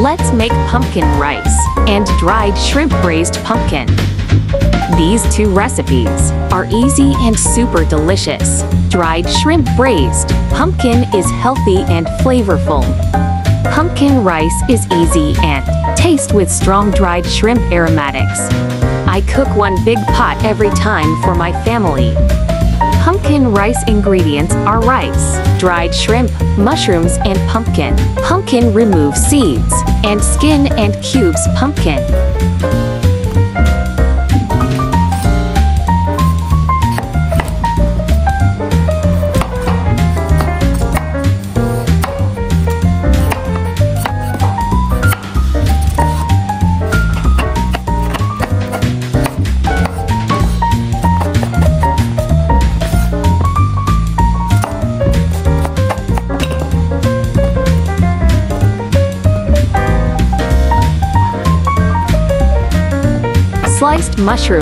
Let's make pumpkin rice and dried shrimp braised pumpkin. These two recipes are easy and super delicious. Dried shrimp braised pumpkin is healthy and flavorful. Pumpkin rice is easy and taste with strong dried shrimp aromatics. I cook one big pot every time for my family. Pumpkin rice ingredients are rice, dried shrimp, mushrooms, and pumpkin. Pumpkin remove seeds, and skin and cubes pumpkin. Sliced mushroom.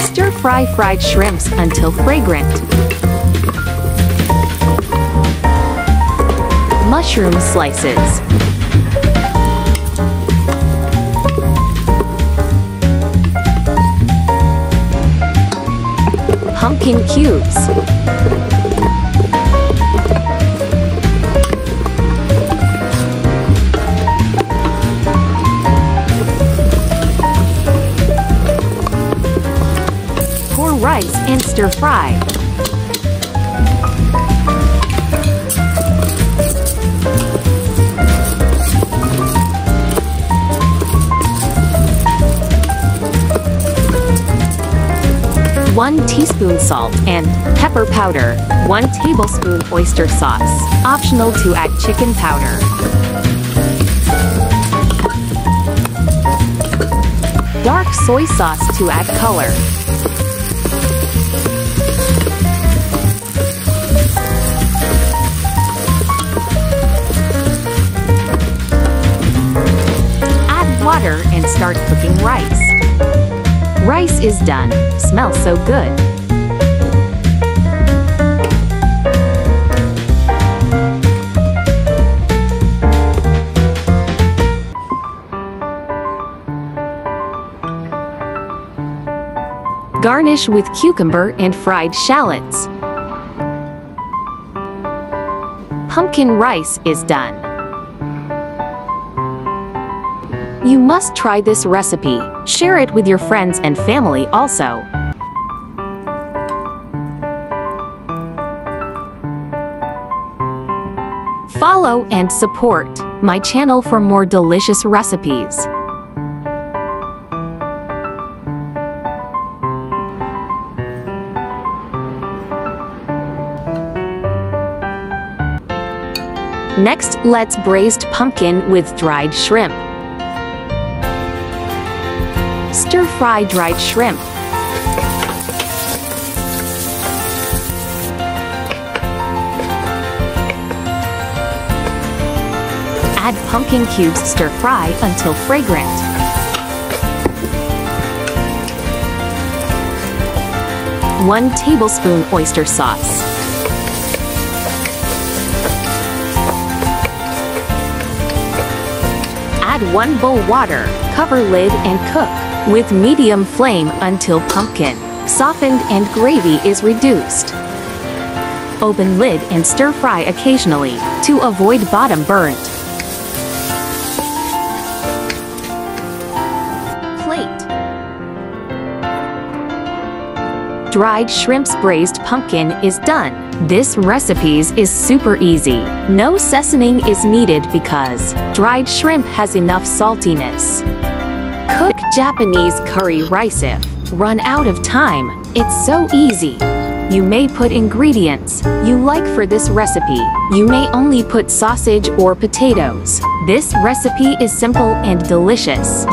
Stir-fry dried shrimps until fragrant. Mushroom slices. Pumpkin cubes. Pour rice and stir fry. One teaspoon salt and pepper powder. One tablespoon oyster sauce. Optional to add chicken powder. Dark soy sauce to add color. Add water and start cooking rice. Rice is done. Smells so good. Garnish with cucumber and fried shallots. Pumpkin rice is done. You must try this recipe. Share it with your friends and family also. Follow and support my channel for more delicious recipes. Next, let's braised pumpkin with dried shrimp. Stir-fry dried shrimp. Add pumpkin cubes stir-fry until fragrant. One tablespoon oyster sauce. Add one bowl water, cover lid and cook with medium flame until pumpkin, softened and gravy is reduced. Open lid and stir fry occasionally to avoid bottom burnt. Plate. Dried shrimps braised pumpkin is done. This recipe is super easy. No seasoning is needed because dried shrimp has enough saltiness. Japanese curry rice if run out of time. It's so easy. You may put ingredients you like for this recipe. You may only put sausage or potatoes. This recipe is simple and delicious.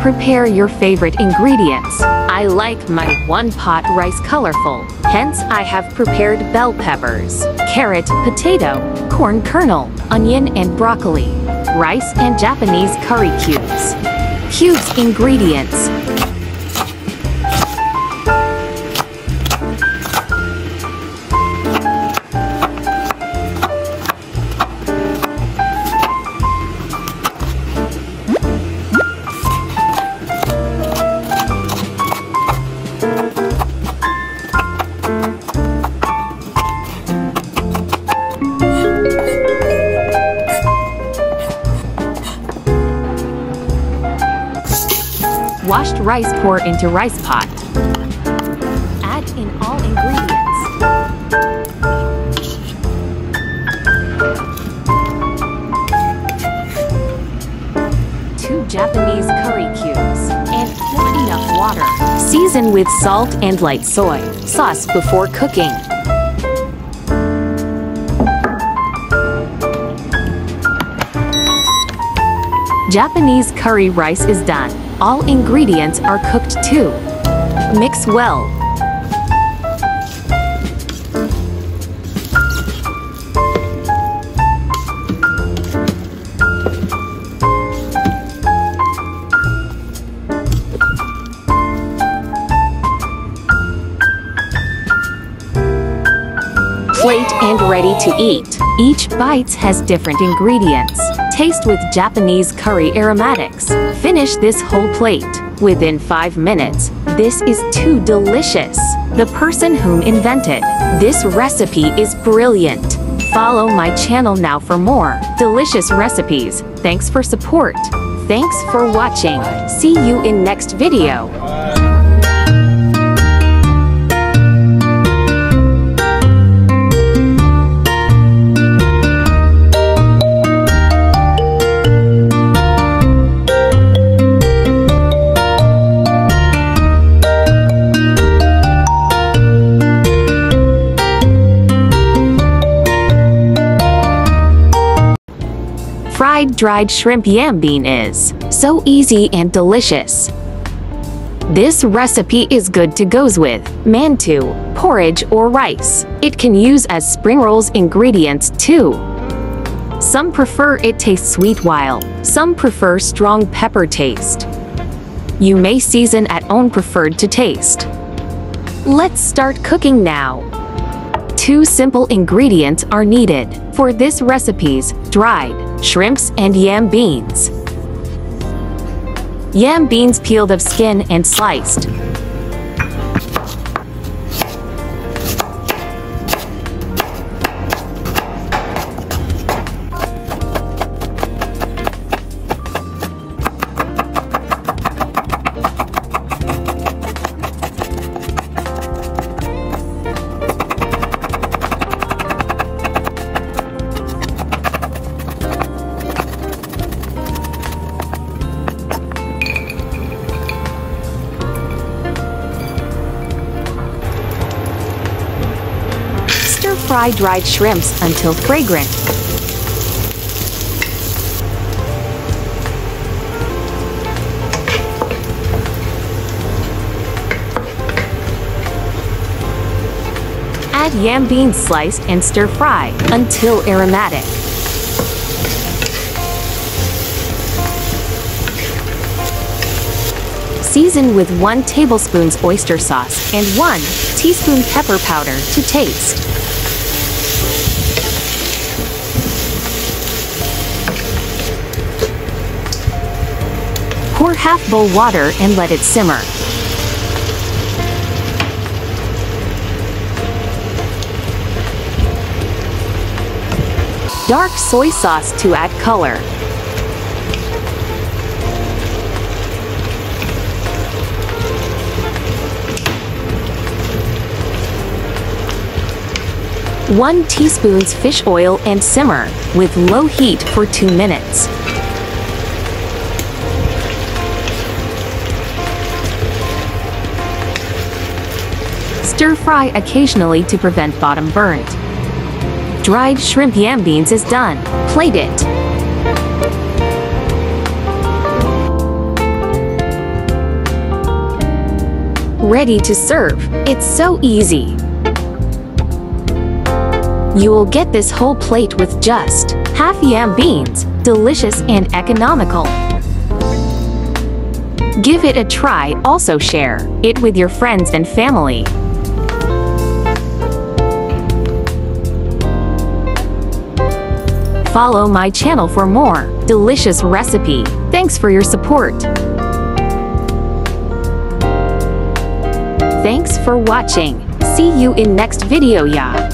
Prepare your favorite ingredients. I like my one pot rice colorful, hence I have prepared bell peppers, carrot, potato, corn kernel, onion and broccoli, rice and Japanese curry cubes. Cubes ingredients. Rice pour into rice pot. Add in all ingredients. Two Japanese curry cubes and pour enough water. Season with salt and light soy sauce before cooking. Japanese curry rice is done. All ingredients are cooked too. Mix well. Plate and ready to eat. Each bite has different ingredients. Taste with Japanese curry aromatics. Finish this whole plate. Within 5 minutes, this is too delicious. The person whom invented this recipe is brilliant. Follow my channel now for more delicious recipes. Thanks for support. Thanks for watching. See you in next video. Dried shrimp yam bean is. So easy and delicious. This recipe is good to goes with mantou, porridge or rice. It can use as spring rolls ingredients too. Some prefer it tastes sweet while some prefer strong pepper taste. You may season at own preferred to taste. Let's start cooking now. Two simple ingredients are needed for this recipes, dried shrimps and yam beans. Yam beans peeled of skin and sliced. Stir-fry dried shrimps until fragrant. Add yam beans sliced and stir-fry until aromatic. Season with 1 tablespoon oyster sauce and 1 teaspoon pepper powder to taste. Pour half bowl water and let it simmer. Dark soy sauce to add color. One teaspoons fish oil and simmer with low heat for 2 minutes. Stir-fry occasionally to prevent bottom burnt. Dried shrimp yam beans is done. Plate it. Ready to serve. It's so easy. You will get this whole plate with just half yam beans, delicious and economical. Give it a try, also share it with your friends and family. Follow my channel for more delicious recipe. Thanks for your support. Thanks for watching. See you in next video ya.